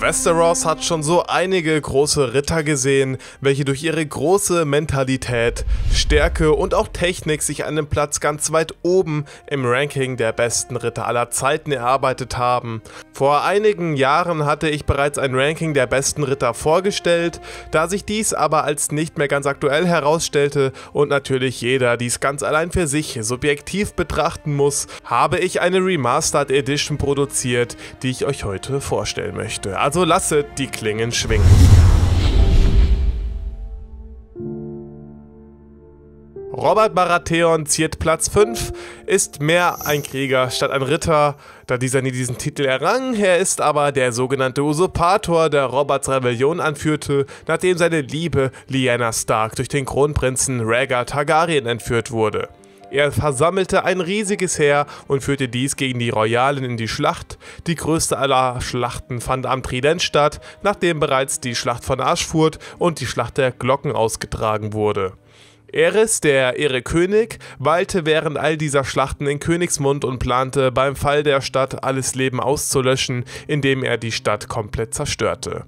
Westeros hat schon so einige große Ritter gesehen, welche durch ihre große Mentalität, Stärke und auch Technik sich einen Platz ganz weit oben im Ranking der besten Ritter aller Zeiten erarbeitet haben. Vor einigen Jahren hatte ich bereits ein Ranking der besten Ritter vorgestellt, da sich dies aber als nicht mehr ganz aktuell herausstellte und natürlich jeder dies ganz allein für sich subjektiv betrachten muss, habe ich eine Remastered Edition produziert, die ich euch heute vorstellen möchte also lasset die Klingen schwingen. Robert Baratheon ziert Platz 5, ist mehr ein Krieger statt ein Ritter, da dieser nie diesen Titel errang. Er ist aber der sogenannte Usurpator, der Roberts Rebellion anführte, nachdem seine Liebe Lyanna Stark durch den Kronprinzen Rhaegar Targaryen entführt wurde. Er versammelte ein riesiges Heer und führte dies gegen die Royalen in die Schlacht. Die größte aller Schlachten fand am Trident statt, nachdem bereits die Schlacht von Aschfurt und die Schlacht der Glocken ausgetragen wurde. Eris, der Ehre König, weilte während all dieser Schlachten in Königsmund und plante beim Fall der Stadt alles Leben auszulöschen, indem er die Stadt komplett zerstörte.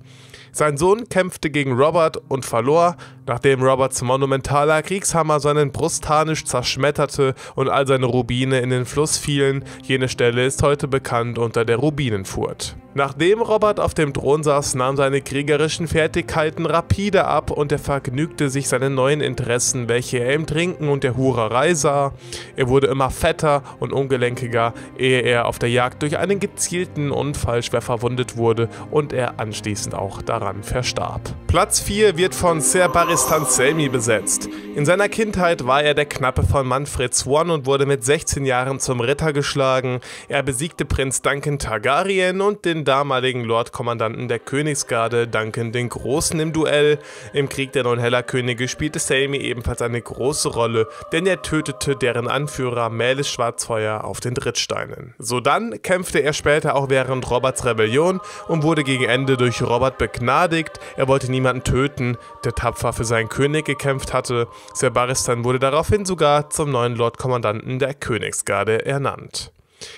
Sein Sohn kämpfte gegen Robert und verlor, nachdem Roberts monumentaler Kriegshammer seinen Brustharnisch zerschmetterte und all seine Rubine in den Fluss fielen. Jene Stelle ist heute bekannt unter der Rubinenfurt. Nachdem Robert auf dem Thron saß, nahm seine kriegerischen Fertigkeiten rapide ab und er vergnügte sich seinen neuen Interessen, welche er im Trinken und der Hurerei sah. Er wurde immer fetter und ungelenkiger, ehe er auf der Jagd durch einen gezielten Unfall schwer verwundet wurde und er anschließend auch daran verstarb. Platz 4 wird von Ser Baristan Selmy besetzt. In seiner Kindheit war er der Knappe von Manfred Swan und wurde mit 16 Jahren zum Ritter geschlagen. Er besiegte Prinz Duncan Targaryen und den damaligen Lordkommandanten der Königsgarde Duncan den Großen im Duell. Im Krieg der Neun Heller Könige spielte Sammy ebenfalls eine große Rolle, denn er tötete deren Anführer Melis Schwarzfeuer auf den Drittsteinen. Sodann kämpfte er später auch während Roberts Rebellion und wurde gegen Ende durch Robert begnadigt. Er wollte niemanden töten, der tapfer für seinen König gekämpft hatte. Ser Barristan wurde daraufhin sogar zum neuen Lordkommandanten der Königsgarde ernannt.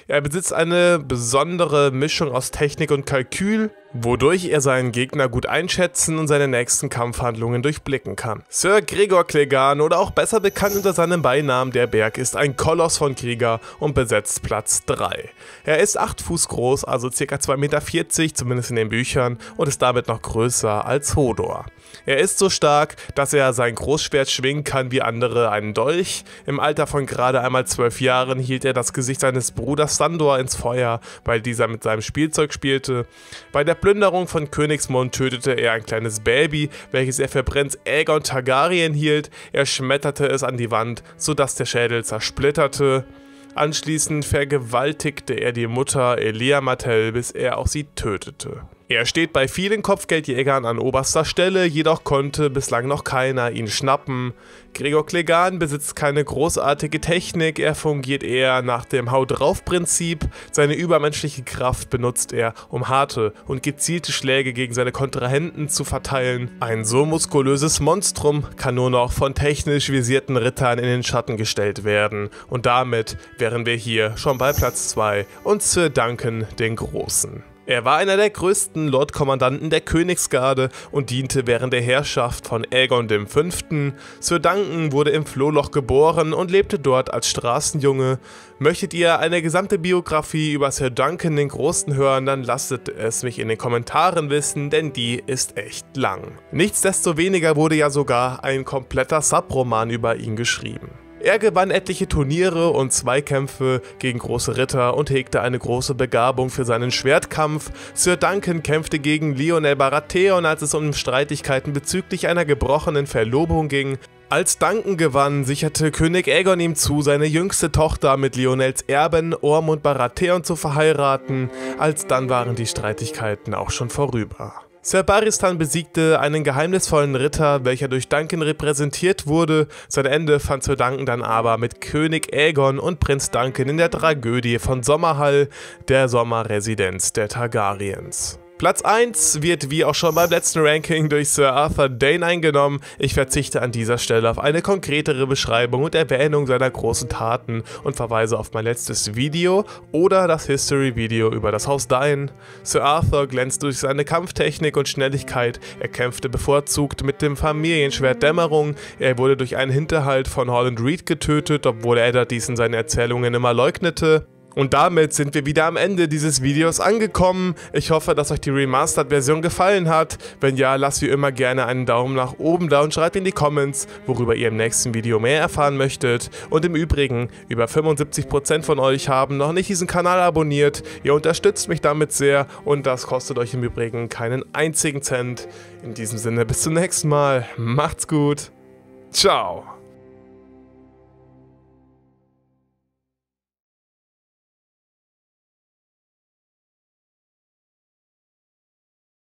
Er besitzt eine besondere Mischung aus Technik und Kalkül, wodurch er seinen Gegner gut einschätzen und seine nächsten Kampfhandlungen durchblicken kann. Sir Gregor Clegane oder auch besser bekannt unter seinem Beinamen Der Berg ist ein Koloss von Krieger und besetzt Platz 3. Er ist 8 Fuß groß, also ca. 2,40 Meter, zumindest in den Büchern, und ist damit noch größer als Hodor. Er ist so stark, dass er sein Großschwert schwingen kann wie andere einen Dolch. Im Alter von gerade einmal 12 Jahren hielt er das Gesicht seines Bruders Sandor ins Feuer, weil dieser mit seinem Spielzeug spielte. Bei der Plünderung von Königsmund tötete er ein kleines Baby, welches er für Prinz Aegon Targaryen hielt. Er schmetterte es an die Wand, sodass der Schädel zersplitterte. Anschließend vergewaltigte er die Mutter Elia Martell, bis er auch sie tötete. Er steht bei vielen Kopfgeldjägern an oberster Stelle, jedoch konnte bislang noch keiner ihn schnappen. Gregor Clegane besitzt keine großartige Technik, er fungiert eher nach dem Hau drauf Prinzip. Seine übermenschliche Kraft benutzt er, um harte und gezielte Schläge gegen seine Kontrahenten zu verteilen. Ein so muskulöses Monstrum kann nur noch von technisch visierten Rittern in den Schatten gestellt werden. Und damit wären wir hier schon bei Platz 2 und Sir Duncan den Großen. Er war einer der größten Lordkommandanten der Königsgarde und diente während der Herrschaft von Aegon V. Sir Duncan wurde im Flohloch geboren und lebte dort als Straßenjunge. Möchtet ihr eine gesamte Biografie über Sir Duncan den Großen hören, dann lasst es mich in den Kommentaren wissen, denn die ist echt lang. Nichtsdestoweniger wurde ja sogar ein kompletter Subroman über ihn geschrieben. Er gewann etliche Turniere und Zweikämpfe gegen große Ritter und hegte eine große Begabung für seinen Schwertkampf. Sir Duncan kämpfte gegen Lionel Baratheon, als es um Streitigkeiten bezüglich einer gebrochenen Verlobung ging. Als Duncan gewann, sicherte König Aegon ihm zu, seine jüngste Tochter mit Lionels Erben Ormund Baratheon zu verheiraten. Alsdann waren die Streitigkeiten auch schon vorüber. Sir Baristan besiegte einen geheimnisvollen Ritter, welcher durch Duncan repräsentiert wurde. Sein Ende fand Sir Duncan dann aber mit König Aegon und Prinz Duncan in der Tragödie von Sommerhall, der Sommerresidenz der Targaryens. Platz 1 wird wie auch schon beim letzten Ranking durch Sir Arthur Dane eingenommen. Ich verzichte an dieser Stelle auf eine konkretere Beschreibung und Erwähnung seiner großen Taten und verweise auf mein letztes Video oder das History-Video über das Haus Dane. Sir Arthur glänzt durch seine Kampftechnik und Schnelligkeit. Er kämpfte bevorzugt mit dem Familienschwert Dämmerung. Er wurde durch einen Hinterhalt von Holland Reed getötet, obwohl Eddard dies in seinen Erzählungen immer leugnete. Und damit sind wir wieder am Ende dieses Videos angekommen. Ich hoffe, dass euch die Remastered-Version gefallen hat. Wenn ja, lasst wie immer gerne einen Daumen nach oben da und schreibt in die Comments, worüber ihr im nächsten Video mehr erfahren möchtet. Und im Übrigen, über 75% von euch haben noch nicht diesen Kanal abonniert. Ihr unterstützt mich damit sehr und das kostet euch im Übrigen keinen einzigen Cent. In diesem Sinne, bis zum nächsten Mal. Macht's gut. Ciao.